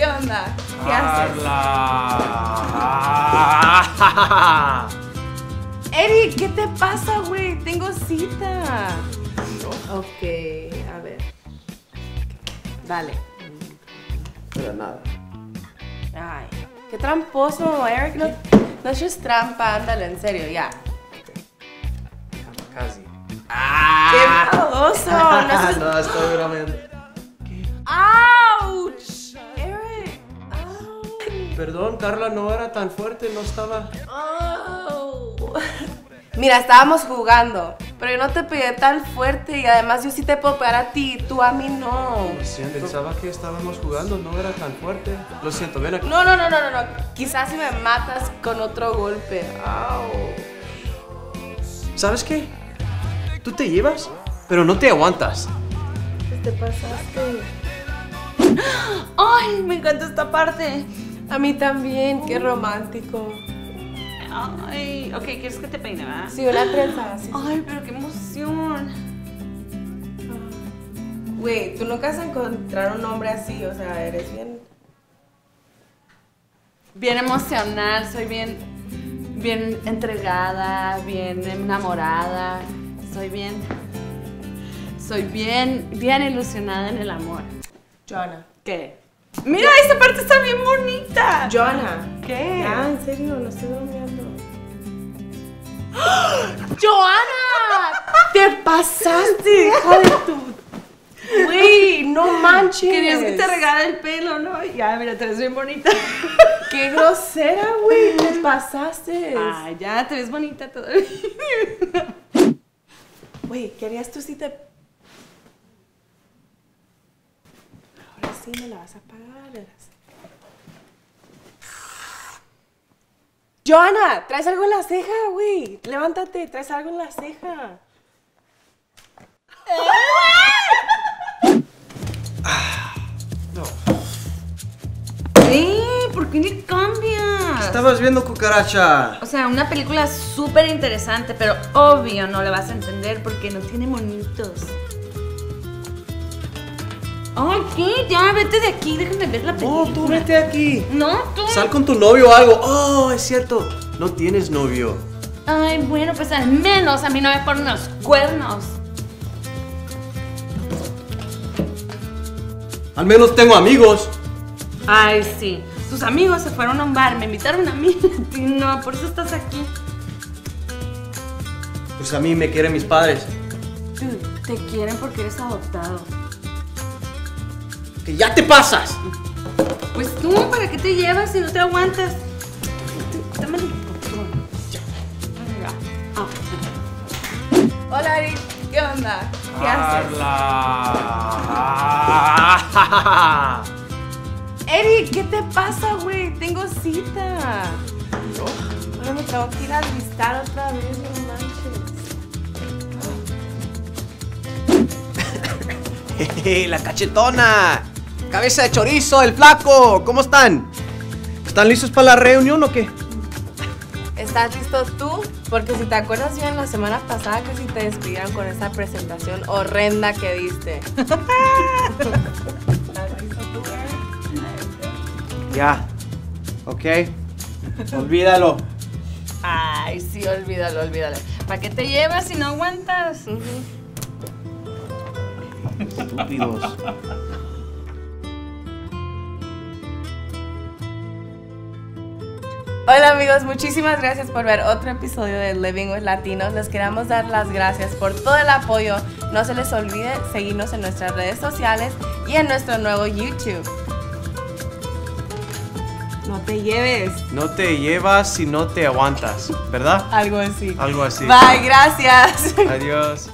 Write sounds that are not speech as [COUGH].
¿qué onda? ¿Qué Carla. haces? Eric, ¿qué te pasa, güey? Tengo cita. Ok, a ver. Dale. Pero nada. Ay, qué tramposo, Eric. No, no eches trampa, ándale, en serio, ya. Casi. ¡Qué maldoso! No [LAUGHS] no, estoy bromeando. Perdón, Carla, no era tan fuerte, no estaba. ¡Au! [LAUGHS] Mira, estábamos jugando, pero yo no te pegué tan fuerte y además yo sí te puedo pegar a ti, tú a mí no. Lo siento, pensaba que estábamos jugando, no era tan fuerte. Lo siento, ven aquí. No, no, no, no, no, no. Quizás si me matas con otro golpe. ¡Au! ¿Sabes qué? Tú te llevas, pero no te aguantas. Te pasaste. [GASPS] Ay, me encanta esta parte. A mí también, qué romántico. Ay, ok, ¿quieres que te peine, verdad? Sí, una trenza así. Ay, pero qué emoción. Güey, tú nunca vas a encontrar un hombre así, o sea, eres bien. Bien emocional, soy bien, bien entregada, bien enamorada. Soy bien, soy bien, bien ilusionada en el amor. Joana. ¿Qué? Mira, esta parte está. Joana. ¿Qué? Ya, en serio, no estoy bromeando. [GASPS] ¡Joana! ¡Te pasaste, hija de tu. Güey, no manches. Querías que te regale el pelo, ¿no? Ya, mira, te ves bien bonita. [LAUGHS] Qué grosera, güey. Te pasaste. Ay, ya, te ves bonita todavía. [LAUGHS] Güey, ¿qué harías tú si te. Ahora sí me la vas a pagar. Joana, traes algo en la ceja, güey. Levántate, traes algo en la ceja. No. ¡Eh! ¿Por qué ni cambias? Estabas viendo cucaracha. O sea, una película súper interesante, pero obvio no la vas a entender porque no tiene monitos. Ay, ¿qué? Ya, vete de aquí, déjame ver la película. No, tú vete aquí. No, tú. Sal con tu novio o algo. Oh, es cierto. No tienes novio. Ay, bueno, pues al menos a mí no me ponen los cuernos. Al menos tengo amigos. Ay, sí. Tus amigos se fueron a un bar, me invitaron a mí. [LAUGHS] No, por eso estás aquí. Pues a mí me quieren mis padres. Te quieren porque eres adoptado. Que ya te pasas. Pues tú, ¿para qué te llevas si no te aguantas? Dame el botón. Venga. Ah. Hola, Eric. ¿Qué onda? ¿Qué haces? Carla. [LAUGHS] Eric, ¿qué te pasa, güey? Tengo cita. Ahora me tengo que ir a alistar otra vez, no manches. [LAUGHS] La cachetona. Cabeza de chorizo, el flaco. ¿Cómo están? ¿Están listos para la reunión o qué? ¿Estás listo tú? Porque si te acuerdas bien, la semana pasada casi te despidieron con esa presentación horrenda que diste. [LAUGHS] ¿Estás listo tú, Eric? Ya. Ok. Olvídalo. Ay, sí, olvídalo, olvídalo. ¿Para qué te llevas si no aguantas? Estúpidos. Hola amigos, muchísimas gracias por ver otro episodio de Living with Latinos. Les queremos dar las gracias por todo el apoyo. No se les olvide seguirnos en nuestras redes sociales y en nuestro nuevo YouTube. No te lleves. No te llevas si no te aguantas, ¿verdad? Algo así. Algo así. Bye, gracias. Adiós.